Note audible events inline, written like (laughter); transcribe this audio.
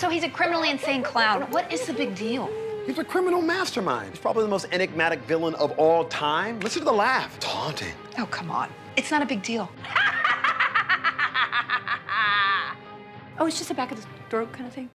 So he's a criminally insane clown. What is the big deal? He's a criminal mastermind. He's probably the most enigmatic villain of all time. Listen to the laugh. It's haunting. Oh, come on. It's not a big deal. (laughs) oh, it's just the back of the throat kind of thing.